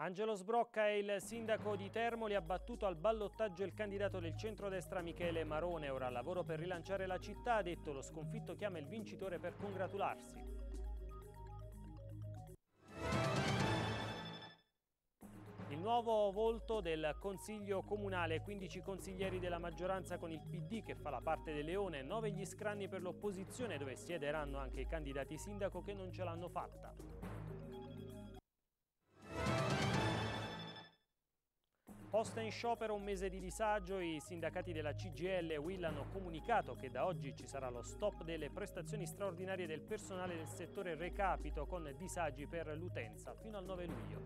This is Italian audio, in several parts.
Angelo Sbrocca è il sindaco di Termoli, ha battuto al ballottaggio il candidato del centrodestra Michele Marone. Ora al lavoro per rilanciare la città, ha detto lo sconfitto chiama il vincitore per congratularsi. Il nuovo volto del Consiglio Comunale, 15 consiglieri della maggioranza con il PD che fa la parte del Leone, 9 gli scranni per l'opposizione dove siederanno anche i candidati sindaco che non ce l'hanno fatta. Posta in sciopero un mese di disagio, i sindacati della CGL e Will hanno comunicato che da oggi ci sarà lo stop delle prestazioni straordinarie del personale del settore recapito con disagi per l'utenza fino al 9 luglio.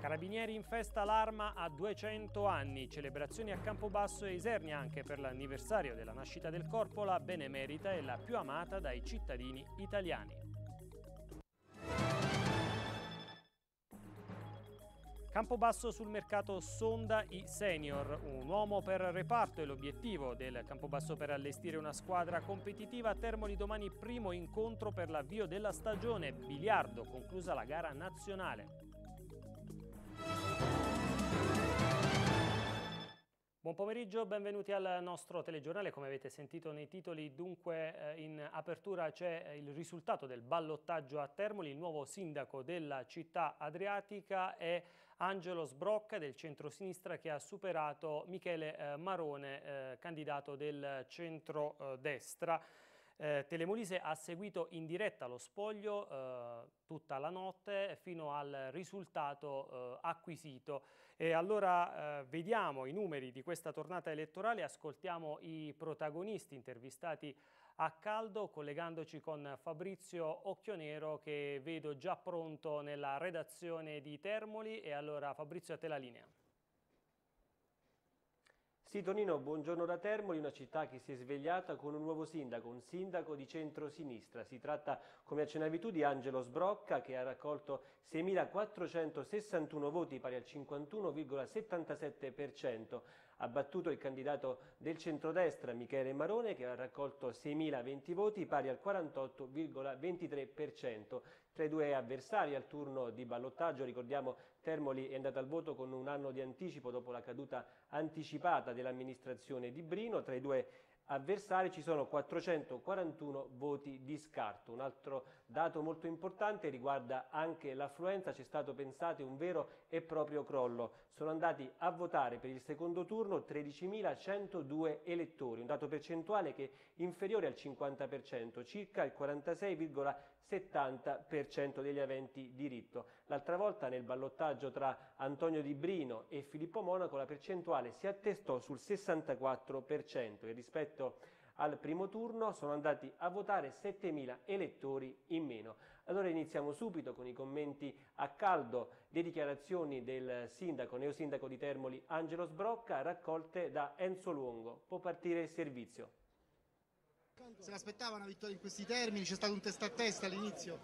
Carabinieri in festa l'arma a 200 anni, celebrazioni a Campobasso e Isernia anche per l'anniversario della nascita del corpo, la benemerita è la più amata dai cittadini italiani. Campobasso sul mercato sonda i senior, un uomo per reparto è l'obiettivo del Campobasso per allestire una squadra competitiva. A Termoli domani primo incontro per l'avvio della stagione, biliardo conclusa la gara nazionale. Buon pomeriggio, benvenuti al nostro telegiornale. Come avete sentito nei titoli, dunque eh, in apertura c'è il risultato del ballottaggio a Termoli. Il nuovo sindaco della città adriatica è Angelo Sbrocca del centro-sinistra che ha superato Michele eh, Marone, eh, candidato del centro-destra. Eh, Telemolise ha seguito in diretta lo spoglio eh, tutta la notte fino al risultato eh, acquisito. E allora eh, vediamo i numeri di questa tornata elettorale, ascoltiamo i protagonisti intervistati a caldo collegandoci con Fabrizio Occhionero che vedo già pronto nella redazione di Termoli e allora Fabrizio a te la linea. Sì Tonino, buongiorno da Termoli, una città che si è svegliata con un nuovo sindaco, un sindaco di centro-sinistra. Si tratta, come accennavi tu, di Angelo Sbrocca che ha raccolto 6.461 voti pari al 51,77% ha battuto il candidato del centrodestra Michele Marone che ha raccolto 6.020 voti pari al 48,23%. Tra i due avversari al turno di ballottaggio, ricordiamo Termoli è andato al voto con un anno di anticipo dopo la caduta anticipata dell'amministrazione di Brino, tra i due avversari ci sono 441 voti di scarto. Un altro dato molto importante riguarda anche l'affluenza, c'è stato pensato un vero e proprio crollo. Sono andati a votare per il secondo turno 13.102 elettori, un dato percentuale che è inferiore al 50%, circa il 46,70% degli aventi diritto. L'altra volta nel ballottaggio tra Antonio Di Brino e Filippo Monaco la percentuale si attestò sul 64% e rispetto al primo turno sono andati a votare 7.000 elettori in meno. Allora iniziamo subito con i commenti a caldo, le dichiarazioni del sindaco, neosindaco di Termoli Angelo Sbrocca, raccolte da Enzo Luongo. Può partire il servizio. Se l'aspettava una vittoria in questi termini? C'è stato un testa a testa all'inizio?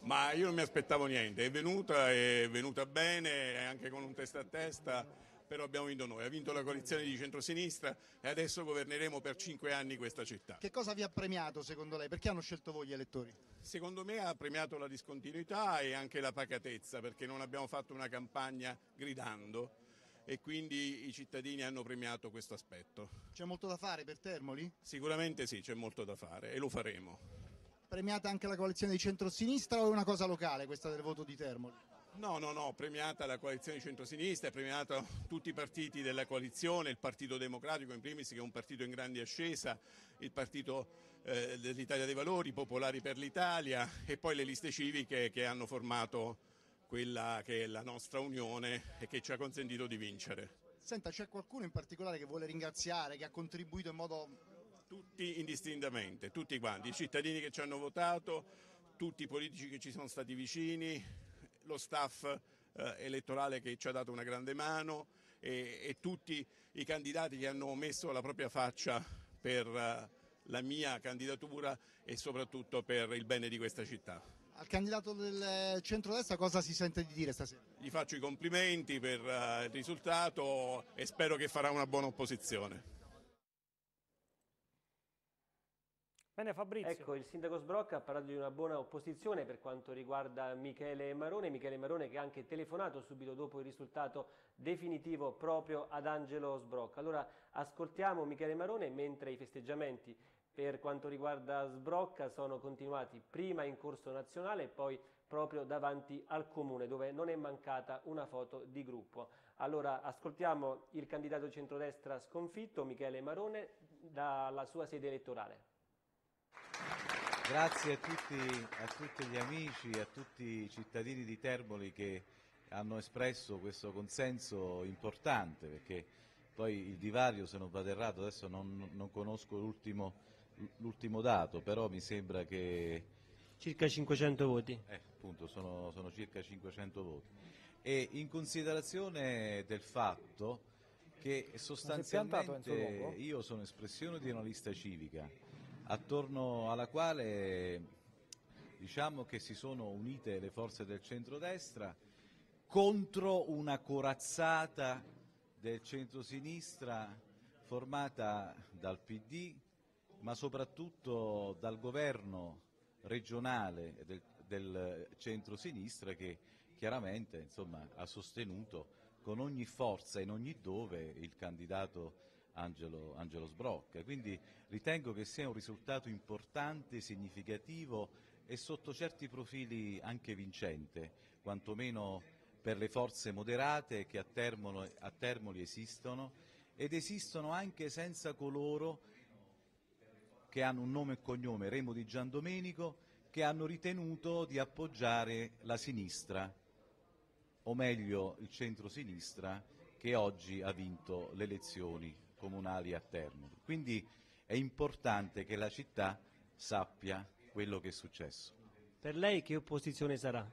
Ma io non mi aspettavo niente, è venuta, è venuta bene, anche con un testa a testa però abbiamo vinto noi, ha vinto la coalizione di centrosinistra e adesso governeremo per cinque anni questa città. Che cosa vi ha premiato secondo lei? Perché hanno scelto voi gli elettori? Secondo me ha premiato la discontinuità e anche la pacatezza perché non abbiamo fatto una campagna gridando e quindi i cittadini hanno premiato questo aspetto. C'è molto da fare per Termoli? Sicuramente sì, c'è molto da fare e lo faremo. Premiata anche la coalizione di centrosinistra o è una cosa locale questa del voto di Termoli? No, no, no, premiata la coalizione di centrosinistra, premiata tutti i partiti della coalizione, il Partito Democratico in primis che è un partito in grande ascesa, il Partito eh, dell'Italia dei Valori, Popolari per l'Italia e poi le liste civiche che hanno formato quella che è la nostra unione e che ci ha consentito di vincere. Senta, c'è qualcuno in particolare che vuole ringraziare, che ha contribuito in modo... Tutti indistintamente, tutti quanti, i cittadini che ci hanno votato, tutti i politici che ci sono stati vicini, lo staff eh, elettorale che ci ha dato una grande mano e, e, tutti i candidati che hanno messo la propria faccia per eh, la mia candidatura e soprattutto per il bene di questa città. Al candidato del centrodestra cosa si sente di dire stasera? Gli faccio i complimenti per uh, il risultato e spero che farà una buona opposizione. Bene Fabrizio. Ecco, il sindaco Sbrocca ha parlato di una buona opposizione per quanto riguarda Michele Marone, Michele Marone che ha anche telefonato subito dopo il risultato definitivo proprio ad Angelo Sbrocca. Allora ascoltiamo Michele Marone mentre i festeggiamenti per quanto riguarda Sbrocca sono continuati prima in corso nazionale e poi proprio davanti al comune dove non è mancata una foto di gruppo. Allora ascoltiamo il candidato centrodestra sconfitto Michele Marone dalla sua sede elettorale. Grazie a tutti, a tutti gli amici a tutti i cittadini di Termoli che hanno espresso questo consenso importante perché poi il divario, se non vado errato, adesso non, non conosco l'ultimo dato, però mi sembra che... Circa 500 voti. Eh, appunto, sono, sono circa 500 voti. E in considerazione del fatto che sostanzialmente io sono espressione di una lista civica, attorno alla quale diciamo che si sono unite le forze del centrodestra contro una corazzata del centrosinistra formata dal PD, ma soprattutto dal governo regionale del, del centrosinistra che chiaramente insomma, ha sostenuto con ogni forza in ogni dove il candidato Angelo, Angelo Sbrocca. Quindi ritengo che sia un risultato importante, significativo e sotto certi profili anche vincente, quantomeno per le forze moderate che a Termoli, a Termoli esistono ed esistono anche senza coloro che hanno un nome e cognome, Remo di Giandomenico, che hanno ritenuto di appoggiare la sinistra, o meglio il centro-sinistra, che oggi ha vinto le elezioni comunali a Termoli. Quindi è importante che la città sappia quello che è successo. Per lei che opposizione sarà?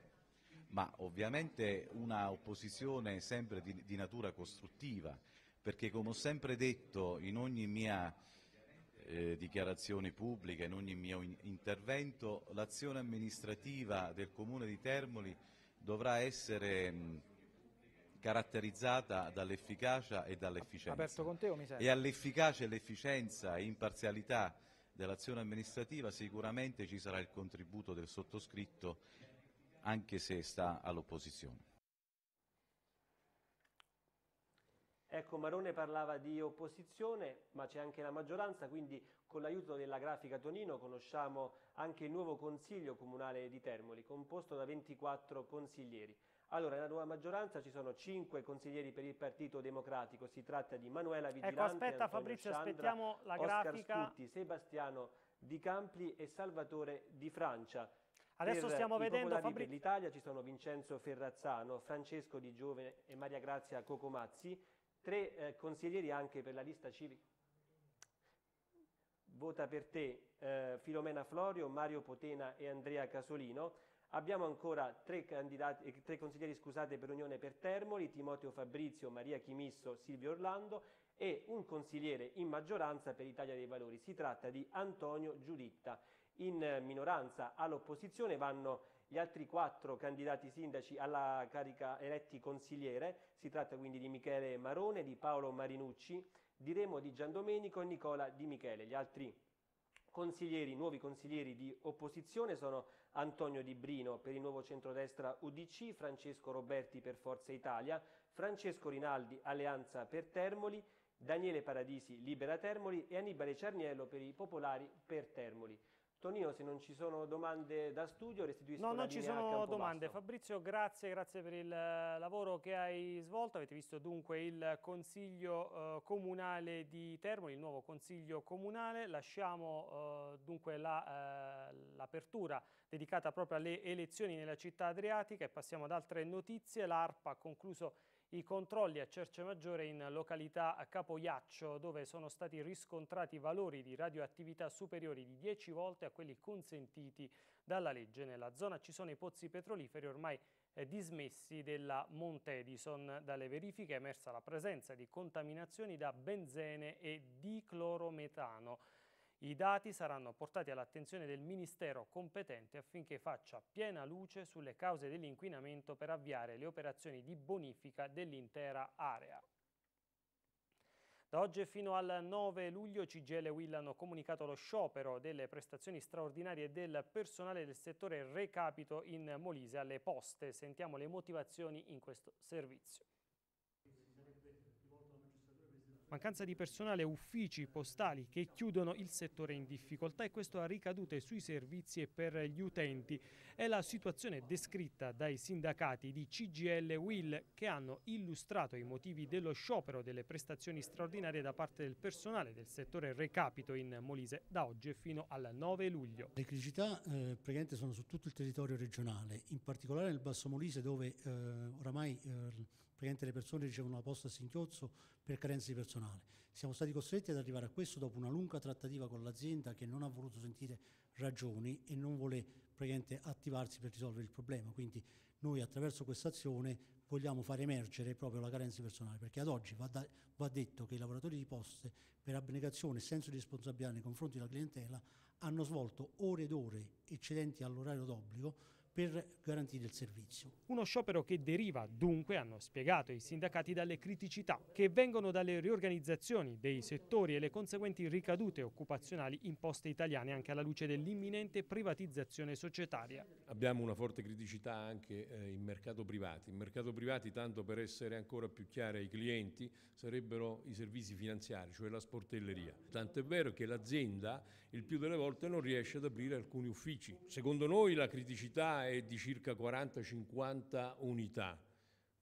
Ma ovviamente una opposizione sempre di, di natura costruttiva, perché come ho sempre detto in ogni mia eh, dichiarazione pubblica, in ogni mio in intervento, l'azione amministrativa del Comune di Termoli dovrà essere mh, caratterizzata dall'efficacia e dall'efficienza. E all'efficacia e l'efficienza e imparzialità dell'azione amministrativa sicuramente ci sarà il contributo del sottoscritto anche se sta all'opposizione. Ecco, Marone parlava di opposizione, ma c'è anche la maggioranza, quindi con l'aiuto della grafica Tonino conosciamo anche il nuovo Consiglio Comunale di Termoli, composto da 24 consiglieri. Allora, nella nuova maggioranza ci sono cinque consiglieri per il Partito Democratico, si tratta di Manuela ecco, Vigilante, Ecco, aspetta Antonio Fabrizio, Sciandra, aspettiamo la Oscar grafica. Scutti, Sebastiano Di Campli e Salvatore Di Francia. Adesso per stiamo vedendo Fabrizio. Fabri... Per l'Italia ci sono Vincenzo Ferrazzano, Francesco Di Giove e Maria Grazia Cocomazzi, tre eh, consiglieri anche per la lista civica. Vota per te eh, Filomena Florio, Mario Potena e Andrea Casolino. Abbiamo ancora tre, eh, tre consiglieri scusate, per Unione per Termoli, Timoteo Fabrizio, Maria Chimisso, Silvio Orlando e un consigliere in maggioranza per Italia dei Valori. Si tratta di Antonio Giuditta. In minoranza all'opposizione vanno gli altri quattro candidati sindaci alla carica eletti consigliere. Si tratta quindi di Michele Marone, di Paolo Marinucci, di Remo Di Giandomenico e Nicola Di Michele. Gli altri consiglieri, nuovi consiglieri di opposizione sono Antonio Di Brino per il nuovo centrodestra UDC, Francesco Roberti per Forza Italia, Francesco Rinaldi Alleanza per Termoli, Daniele Paradisi Libera Termoli e Annibale Cerniello per i Popolari per Termoli. Tonino, se non ci sono domande da studio, restituisco no, non ci sono domande. Fabrizio, grazie, grazie per il eh, lavoro che hai svolto. Avete visto dunque il Consiglio eh, Comunale di Termoli, il nuovo Consiglio Comunale. Lasciamo eh, dunque l'apertura la, eh, dedicata proprio alle elezioni nella città adriatica e passiamo ad altre notizie. L'ARPA ha concluso i controlli a Cerce Maggiore in località Capoiaccio dove sono stati riscontrati valori di radioattività superiori di 10 volte a quelli consentiti dalla legge. Nella zona ci sono i pozzi petroliferi ormai eh, dismessi della Monte Edison. Dalle verifiche è emersa la presenza di contaminazioni da benzene e diclorometano. I dati saranno portati all'attenzione del Ministero competente affinché faccia piena luce sulle cause dell'inquinamento per avviare le operazioni di bonifica dell'intera area. Da oggi fino al 9 luglio CGL e Will hanno comunicato lo sciopero delle prestazioni straordinarie del personale del settore recapito in Molise alle poste. Sentiamo le motivazioni in questo servizio. Mancanza di personale, uffici postali che chiudono il settore in difficoltà e questo ha ricadute sui servizi e per gli utenti. È la situazione descritta dai sindacati di CGL Will che hanno illustrato i motivi dello sciopero delle prestazioni straordinarie da parte del personale del settore recapito in Molise da oggi fino al 9 luglio. Le criticità eh, praticamente sono su tutto il territorio regionale, in particolare nel Basso Molise dove eh, oramai eh, praticamente le persone ricevono la posta a singhiozzo per carenze di personale. Siamo stati costretti ad arrivare a questo dopo una lunga trattativa con l'azienda che non ha voluto sentire ragioni e non vuole praticamente attivarsi per risolvere il problema. Quindi noi attraverso questa azione vogliamo far emergere proprio la carenza di personale, perché ad oggi va, da, va detto che i lavoratori di poste per abnegazione e senso di responsabilità nei confronti della clientela hanno svolto ore ed ore eccedenti all'orario d'obbligo per garantire il servizio. Uno sciopero che deriva dunque, hanno spiegato i sindacati, dalle criticità che vengono dalle riorganizzazioni dei settori e le conseguenti ricadute occupazionali imposte italiane anche alla luce dell'imminente privatizzazione societaria. Abbiamo una forte criticità anche eh, in mercato privati. In mercato privati, tanto per essere ancora più chiari ai clienti, sarebbero i servizi finanziari, cioè la sportelleria. Tanto è vero che l'azienda il più delle volte non riesce ad aprire alcuni uffici. Secondo noi la criticità è di circa 40-50 unità.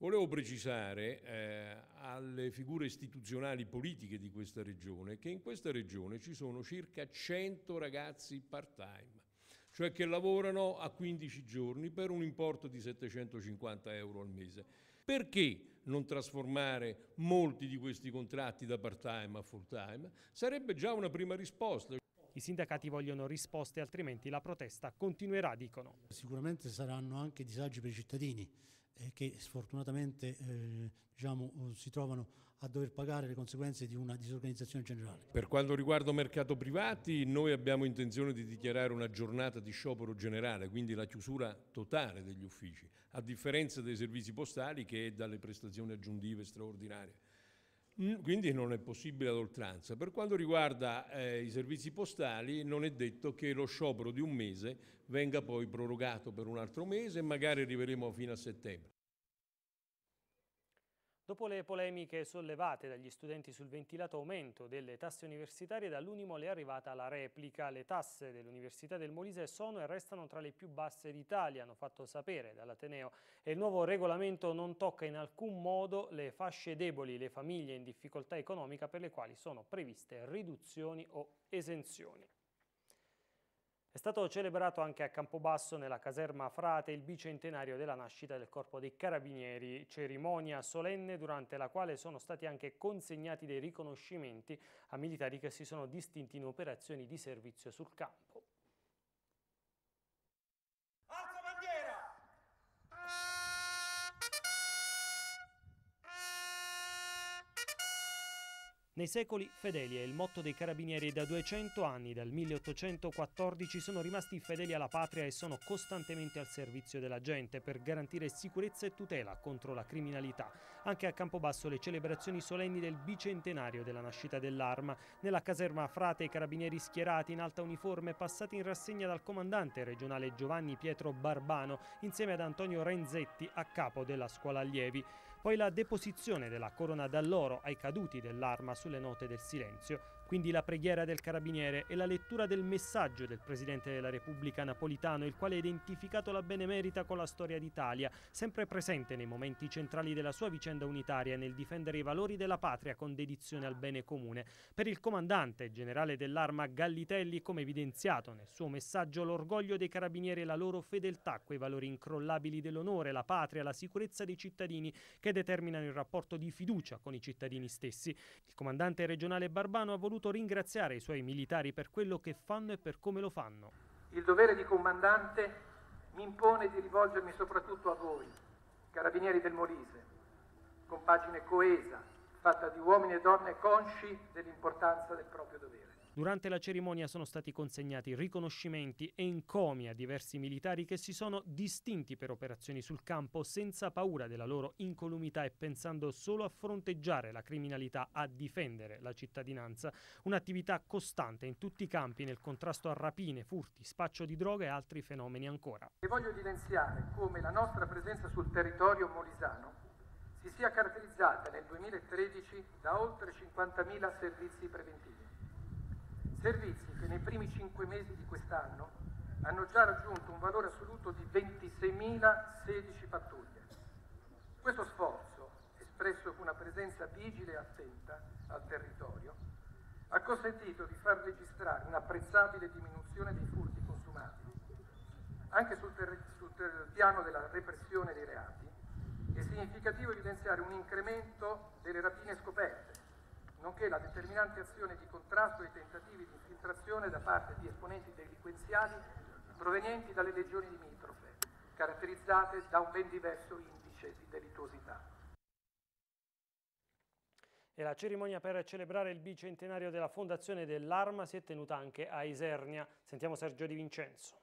Volevo precisare eh, alle figure istituzionali politiche di questa regione che in questa regione ci sono circa 100 ragazzi part-time, cioè che lavorano a 15 giorni per un importo di 750 euro al mese. Perché non trasformare molti di questi contratti da part-time a full-time? Sarebbe già una prima risposta. I sindacati vogliono risposte, altrimenti la protesta continuerà, dicono. Sicuramente saranno anche disagi per i cittadini eh, che sfortunatamente eh, diciamo, si trovano a dover pagare le conseguenze di una disorganizzazione generale. Per quanto riguarda mercato privati, noi abbiamo intenzione di dichiarare una giornata di sciopero generale, quindi la chiusura totale degli uffici, a differenza dei servizi postali che è dalle prestazioni aggiuntive straordinarie. Quindi non è possibile ad oltranza. Per quanto riguarda eh, i servizi postali non è detto che lo sciopero di un mese venga poi prorogato per un altro mese e magari arriveremo fino a settembre. Dopo le polemiche sollevate dagli studenti sul ventilato aumento delle tasse universitarie, dall'Unimol è arrivata la replica. Le tasse dell'Università del Molise sono e restano tra le più basse d'Italia, hanno fatto sapere dall'Ateneo. E il nuovo regolamento non tocca in alcun modo le fasce deboli, le famiglie in difficoltà economica per le quali sono previste riduzioni o esenzioni. È stato celebrato anche a Campobasso, nella caserma Frate, il bicentenario della nascita del Corpo dei Carabinieri, cerimonia solenne durante la quale sono stati anche consegnati dei riconoscimenti a militari che si sono distinti in operazioni di servizio sul campo. Nei secoli fedeli è il motto dei carabinieri da 200 anni, dal 1814, sono rimasti fedeli alla patria e sono costantemente al servizio della gente per garantire sicurezza e tutela contro la criminalità. Anche a Campobasso le celebrazioni solenni del bicentenario della nascita dell'arma. Nella caserma Frate i carabinieri schierati in alta uniforme passati in rassegna dal comandante regionale Giovanni Pietro Barbano insieme ad Antonio Renzetti a capo della scuola allievi. Poi la deposizione della corona d'alloro ai caduti dell'arma sulle note del silenzio quindi la preghiera del carabiniere e la lettura del messaggio del Presidente della Repubblica Napolitano, il quale ha identificato la Benemerita con la storia d'Italia, sempre presente nei momenti centrali della sua vicenda unitaria nel difendere i valori della patria con dedizione al bene comune. Per il comandante generale dell'arma Gallitelli, come evidenziato nel suo messaggio, l'orgoglio dei carabinieri e la loro fedeltà quei valori incrollabili dell'onore, la patria, la sicurezza dei cittadini che determinano il rapporto di fiducia con i cittadini stessi. Il comandante regionale Barbano ha voluto voluto ringraziare i suoi militari per quello che fanno e per come lo fanno. Il dovere di comandante mi impone di rivolgermi soprattutto a voi, carabinieri del Molise, compagine coesa, fatta di uomini e donne consci dell'importanza del proprio dovere. Durante la cerimonia sono stati consegnati riconoscimenti e encomi a diversi militari che si sono distinti per operazioni sul campo senza paura della loro incolumità e pensando solo a fronteggiare la criminalità, a difendere la cittadinanza, un'attività costante in tutti i campi nel contrasto a rapine, furti, spaccio di droga e altri fenomeni ancora. E voglio evidenziare come la nostra presenza sul territorio molisano si sia caratterizzata nel 2013 da oltre 50.000 servizi preventivi Servizi che nei primi cinque mesi di quest'anno hanno già raggiunto un valore assoluto di 26.016 pattuglie. Questo sforzo, espresso con una presenza vigile e attenta al territorio, ha consentito di far registrare un'apprezzabile diminuzione dei furti consumati. Anche sul, sul piano della repressione dei reati è significativo evidenziare un incremento delle rapine scoperte, nonché la determinante azione di contrasto ai tentativi di infiltrazione da parte di esponenti delinquenziali provenienti dalle legioni limitrofe, caratterizzate da un ben diverso indice di delittuosità. E la cerimonia per celebrare il bicentenario della fondazione dell'Arma si è tenuta anche a Isernia. Sentiamo Sergio Di Vincenzo.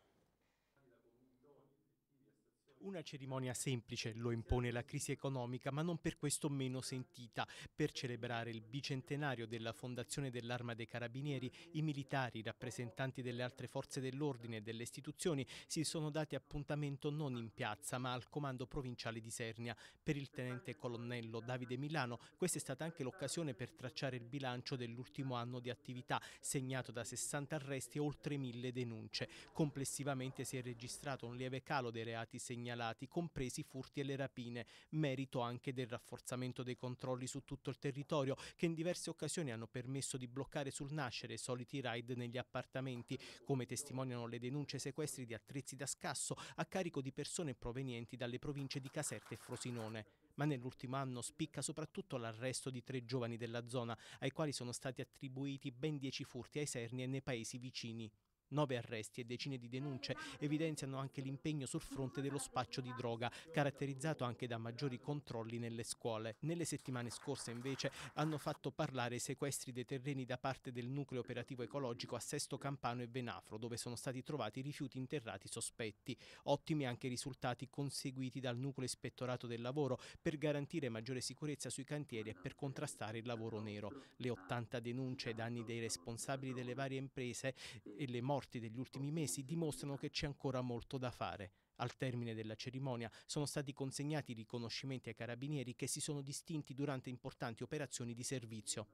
Una cerimonia semplice lo impone la crisi economica, ma non per questo meno sentita. Per celebrare il bicentenario della fondazione dell'Arma dei Carabinieri, i militari, i rappresentanti delle altre forze dell'ordine e delle istituzioni si sono dati appuntamento non in piazza, ma al comando provinciale di Sernia. Per il tenente colonnello Davide Milano, questa è stata anche l'occasione per tracciare il bilancio dell'ultimo anno di attività, segnato da 60 arresti e oltre mille denunce. Complessivamente si è registrato un lieve calo dei reati segnalati segnalati, compresi i furti e le rapine, merito anche del rafforzamento dei controlli su tutto il territorio che in diverse occasioni hanno permesso di bloccare sul nascere soliti raid negli appartamenti, come testimoniano le denunce sequestri di attrezzi da scasso a carico di persone provenienti dalle province di Caserta e Frosinone. Ma nell'ultimo anno spicca soprattutto l'arresto di tre giovani della zona, ai quali sono stati attribuiti ben dieci furti ai Serni e nei paesi vicini. Nove arresti e decine di denunce evidenziano anche l'impegno sul fronte dello spaccio di droga, caratterizzato anche da maggiori controlli nelle scuole. Nelle settimane scorse invece hanno fatto parlare i sequestri dei terreni da parte del nucleo operativo ecologico a Sesto Campano e Venafro, dove sono stati trovati rifiuti interrati sospetti. Ottimi anche i risultati conseguiti dal nucleo ispettorato del lavoro per garantire maggiore sicurezza sui cantieri e per contrastare il lavoro nero. Le 80 denunce ai danni dei responsabili delle varie imprese e le morti morti degli ultimi mesi dimostrano che c'è ancora molto da fare. Al termine della cerimonia sono stati consegnati riconoscimenti ai carabinieri che si sono distinti durante importanti operazioni di servizio.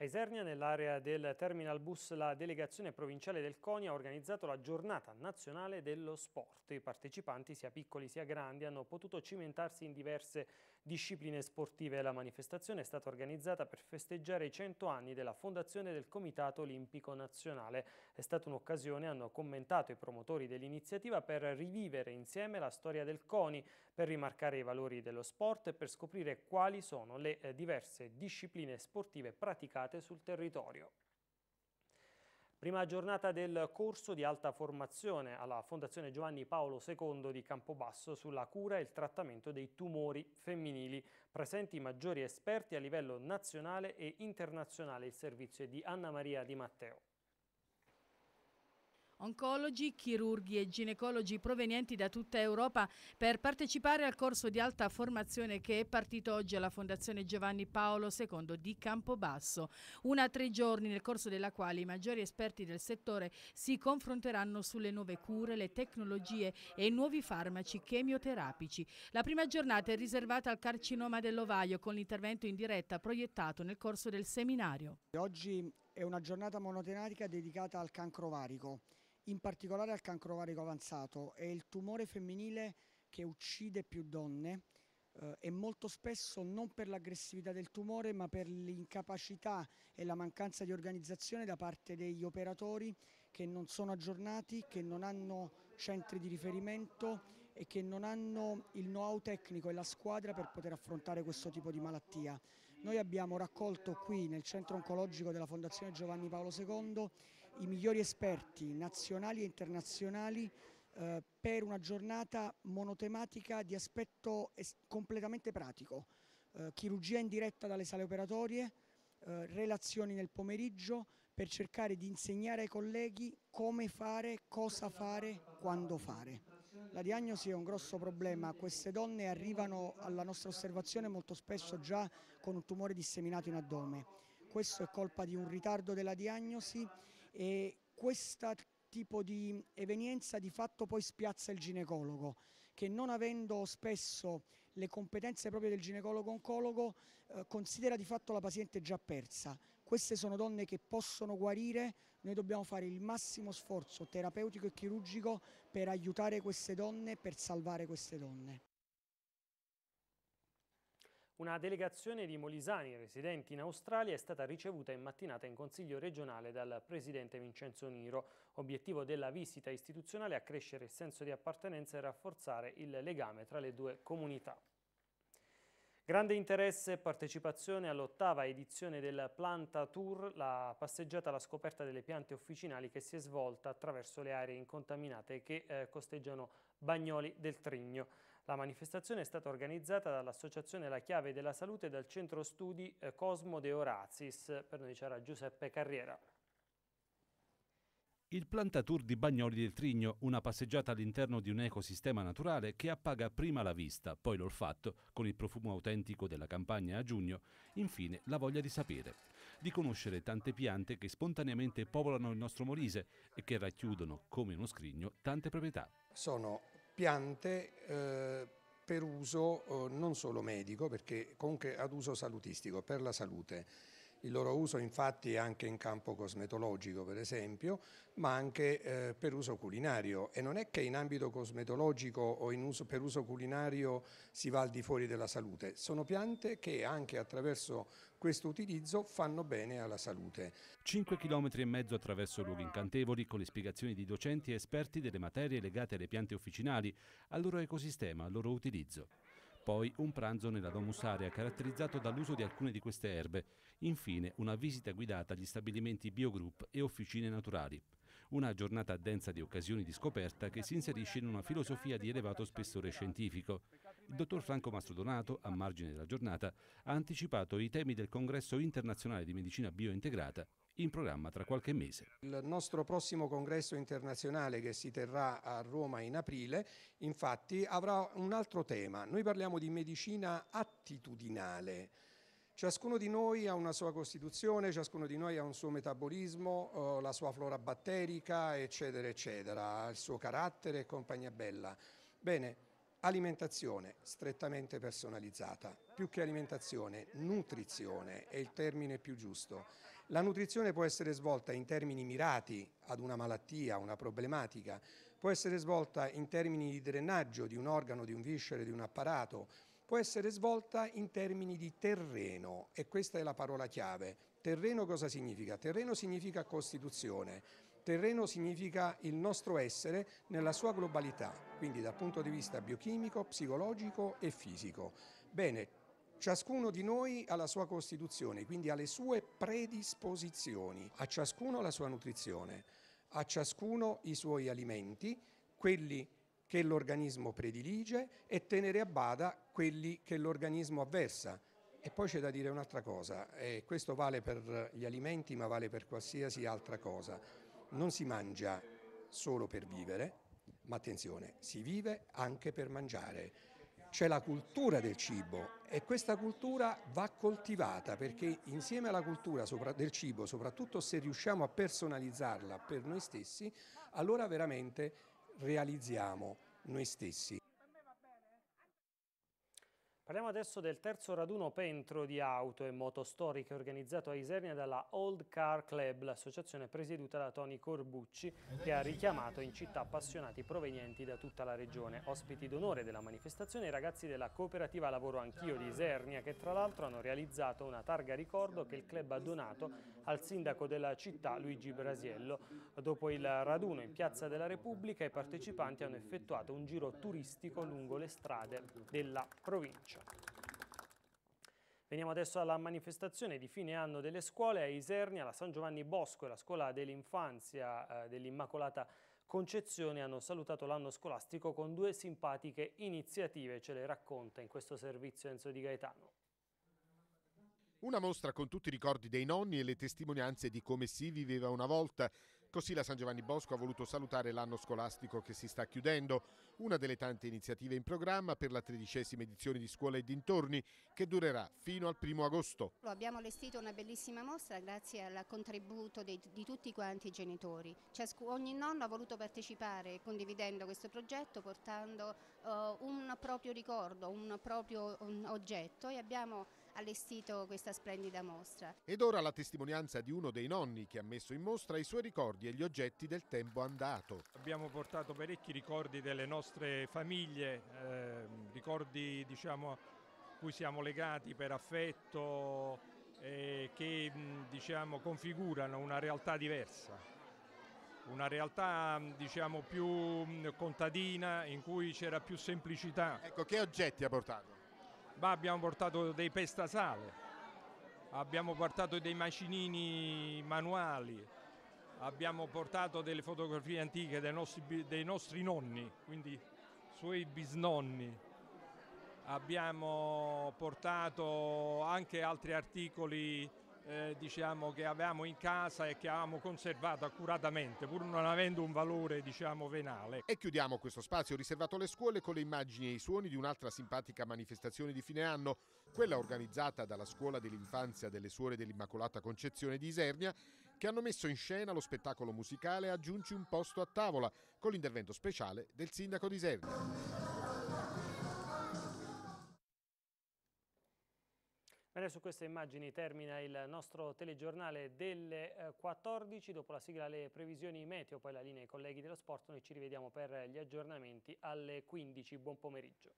A Isernia, nell'area del terminal bus, la delegazione provinciale del CONI ha organizzato la giornata nazionale dello sport. I partecipanti, sia piccoli sia grandi, hanno potuto cimentarsi in diverse discipline sportive. La manifestazione è stata organizzata per festeggiare i 100 anni della fondazione del Comitato Olimpico Nazionale. È stata un'occasione, hanno commentato i promotori dell'iniziativa, per rivivere insieme la storia del CONI, per rimarcare i valori dello sport e per scoprire quali sono le eh, diverse discipline sportive praticate sul territorio. Prima giornata del corso di alta formazione alla Fondazione Giovanni Paolo II di Campobasso sulla cura e il trattamento dei tumori femminili. Presenti i maggiori esperti a livello nazionale e internazionale. Il servizio è di Anna Maria Di Matteo. Oncologi, chirurghi e ginecologi provenienti da tutta Europa per partecipare al corso di alta formazione che è partito oggi alla Fondazione Giovanni Paolo II di Campobasso. Una tre giorni nel corso della quale i maggiori esperti del settore si confronteranno sulle nuove cure, le tecnologie e i nuovi farmaci chemioterapici. La prima giornata è riservata al carcinoma dell'ovaio con l'intervento in diretta proiettato nel corso del seminario. Oggi è una giornata monotematica dedicata al cancro ovarico in particolare al cancro ovarico avanzato, è il tumore femminile che uccide più donne eh, e molto spesso non per l'aggressività del tumore ma per l'incapacità e la mancanza di organizzazione da parte degli operatori che non sono aggiornati, che non hanno centri di riferimento e che non hanno il know-how tecnico e la squadra per poter affrontare questo tipo di malattia. Noi abbiamo raccolto qui nel centro oncologico della Fondazione Giovanni Paolo II i migliori esperti nazionali e internazionali eh, per una giornata monotematica di aspetto completamente pratico. Eh, chirurgia in diretta dalle sale operatorie, eh, relazioni nel pomeriggio per cercare di insegnare ai colleghi come fare, cosa fare, quando fare. La diagnosi è un grosso problema, queste donne arrivano alla nostra osservazione molto spesso già con un tumore disseminato in addome. Questo è colpa di un ritardo della diagnosi e questo tipo di evenienza di fatto poi spiazza il ginecologo che non avendo spesso le competenze proprie del ginecologo-oncologo eh, considera di fatto la paziente già persa. Queste sono donne che possono guarire, noi dobbiamo fare il massimo sforzo terapeutico e chirurgico per aiutare queste donne, per salvare queste donne. Una delegazione di molisani residenti in Australia è stata ricevuta in mattinata in Consiglio regionale dal presidente Vincenzo Niro. Obiettivo della visita istituzionale è accrescere il senso di appartenenza e rafforzare il legame tra le due comunità. Grande interesse e partecipazione all'ottava edizione del Planta Tour, la passeggiata alla scoperta delle piante officinali che si è svolta attraverso le aree incontaminate che eh, costeggiano Bagnoli del Trigno. La manifestazione è stata organizzata dall'Associazione La Chiave della Salute e dal Centro Studi eh, Cosmo de Orazis. Per noi c'era Giuseppe Carriera. Il Plantatur di Bagnoli del Trigno, una passeggiata all'interno di un ecosistema naturale che appaga prima la vista, poi l'olfatto, con il profumo autentico della campagna a giugno, infine la voglia di sapere, di conoscere tante piante che spontaneamente popolano il nostro Molise e che racchiudono, come uno scrigno, tante proprietà. Sono piante eh, per uso eh, non solo medico, perché comunque ad uso salutistico, per la salute. Il loro uso infatti è anche in campo cosmetologico per esempio, ma anche eh, per uso culinario e non è che in ambito cosmetologico o uso, per uso culinario si va al di fuori della salute, sono piante che anche attraverso questo utilizzo fanno bene alla salute. 5 km e mezzo attraverso luoghi incantevoli con le spiegazioni di docenti e esperti delle materie legate alle piante officinali, al loro ecosistema, al loro utilizzo. Poi un pranzo nella domus area caratterizzato dall'uso di alcune di queste erbe. Infine una visita guidata agli stabilimenti Biogroup e officine naturali. Una giornata densa di occasioni di scoperta che si inserisce in una filosofia di elevato spessore scientifico. Il dottor Franco Mastrodonato, a margine della giornata, ha anticipato i temi del Congresso internazionale di medicina biointegrata in programma tra qualche mese. Il nostro prossimo congresso internazionale che si terrà a Roma in aprile infatti avrà un altro tema. Noi parliamo di medicina attitudinale. Ciascuno di noi ha una sua costituzione, ciascuno di noi ha un suo metabolismo, eh, la sua flora batterica, eccetera, eccetera, il suo carattere e compagnia bella. Bene, Alimentazione strettamente personalizzata, più che alimentazione, nutrizione è il termine più giusto. La nutrizione può essere svolta in termini mirati ad una malattia, una problematica, può essere svolta in termini di drenaggio di un organo, di un viscere, di un apparato, può essere svolta in termini di terreno e questa è la parola chiave. Terreno cosa significa? Terreno significa costituzione. Terreno significa il nostro essere nella sua globalità, quindi dal punto di vista biochimico, psicologico e fisico. Bene, ciascuno di noi ha la sua costituzione, quindi ha le sue predisposizioni, a ciascuno la sua nutrizione, a ciascuno i suoi alimenti, quelli che l'organismo predilige e tenere a bada quelli che l'organismo avversa. E poi c'è da dire un'altra cosa, e questo vale per gli alimenti ma vale per qualsiasi altra cosa non si mangia solo per vivere, ma attenzione, si vive anche per mangiare. C'è la cultura del cibo e questa cultura va coltivata perché insieme alla cultura del cibo, soprattutto se riusciamo a personalizzarla per noi stessi, allora veramente realizziamo noi stessi. Parliamo adesso del terzo raduno pentro di auto e moto storiche organizzato a Isernia dalla Old Car Club, l'associazione presieduta da Tony Corbucci, che ha richiamato in città appassionati provenienti da tutta la regione. Ospiti d'onore della manifestazione i ragazzi della cooperativa Lavoro Anch'io di Isernia, che tra l'altro hanno realizzato una targa ricordo che il club ha donato al sindaco della città Luigi Brasiello. Dopo il raduno in Piazza della Repubblica i partecipanti hanno effettuato un giro turistico lungo le strade della provincia. Veniamo adesso alla manifestazione di fine anno delle scuole a Isernia, la San Giovanni Bosco e la scuola dell'infanzia eh, dell'Immacolata Concezione hanno salutato l'anno scolastico con due simpatiche iniziative, ce le racconta in questo servizio Enzo Di Gaetano. Una mostra con tutti i ricordi dei nonni e le testimonianze di come si viveva una volta. Così la San Giovanni Bosco ha voluto salutare l'anno scolastico che si sta chiudendo, una delle tante iniziative in programma per la tredicesima edizione di Scuola e dintorni che durerà fino al primo agosto. Abbiamo allestito una bellissima mostra grazie al contributo di, di tutti quanti i genitori. Ciasc ogni nonno ha voluto partecipare condividendo questo progetto portando uh, un proprio ricordo, un proprio un oggetto e abbiamo allestito questa splendida mostra. Ed ora la testimonianza di uno dei nonni che ha messo in mostra i suoi ricordi e gli oggetti del tempo andato. Abbiamo portato parecchi ricordi delle nostre famiglie, eh, ricordi diciamo cui siamo legati per affetto eh, che diciamo configurano una realtà diversa una realtà diciamo più contadina in cui c'era più semplicità. Ecco, che oggetti ha portato? Ma abbiamo portato dei pestasale, abbiamo portato dei macinini manuali, abbiamo portato delle fotografie antiche dei nostri, dei nostri nonni, quindi suoi bisnonni. Abbiamo portato anche altri articoli eh, diciamo, che avevamo in casa e che avevamo conservato accuratamente, pur non avendo un valore diciamo, venale. E chiudiamo questo spazio riservato alle scuole con le immagini e i suoni di un'altra simpatica manifestazione di fine anno, quella organizzata dalla Scuola dell'Infanzia delle Suore dell'Immacolata Concezione di Isernia, che hanno messo in scena lo spettacolo musicale Aggiungi un posto a tavola, con l'intervento speciale del sindaco di Isernia. Bene, su queste immagini termina il nostro telegiornale delle eh, 14. Dopo la sigla le previsioni meteo, poi la linea ai colleghi dello sport. Noi ci rivediamo per gli aggiornamenti alle 15. Buon pomeriggio.